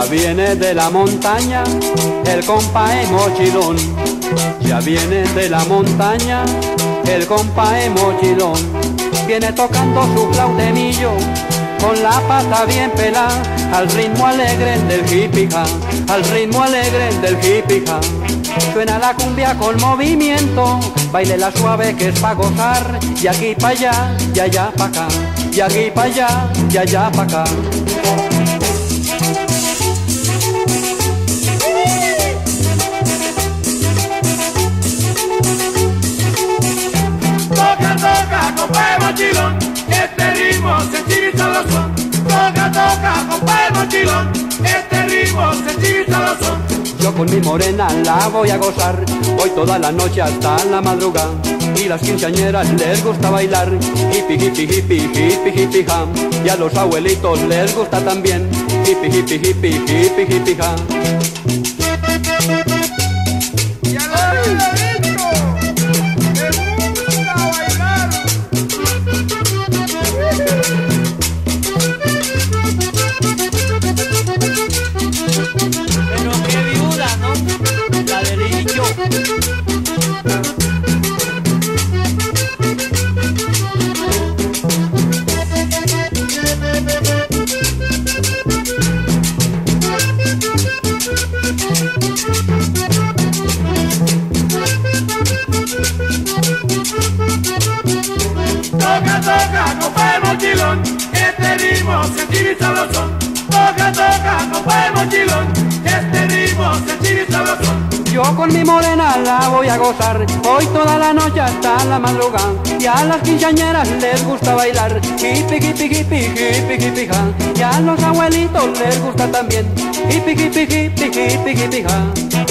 Ya viene de la montaña el compa es mochilón. Ya viene de la montaña el compa es mochilón. Viene tocando su flautemillo con la pata bien pelada al ritmo alegre del hippie al ritmo alegre del hippie Suena la cumbia con movimiento, baile la suave que es pa' gozar, y aquí pa' allá, y allá pa' acá, y aquí pa' allá, y allá pa' acá. Ritmo se los son. Toca, toca, compa mochilón, este ritmo se los son. Yo con mi morena la voy a gozar, hoy toda la noche hasta la madrugada. Y las quinceañeras les gusta bailar, hippie, hippie, hippie, hippie, hippie, ha. Y a los abuelitos les gusta también, hippie, hippie, hippie, hippie, hippie, ha. Toca, toca, compa mochilón, este ritmo se los son. Toca, toca, compa mochilón, este ritmo se los son. Yo con mi morena la voy a gozar, hoy toda la noche hasta la madrugada. Y a las quinceañeras les gusta bailar, hippie, hippie, hippie, hippie, hippie, ha. Y a los abuelitos les gusta también, hippie, hippie, hippie, hippie, hippie, ha.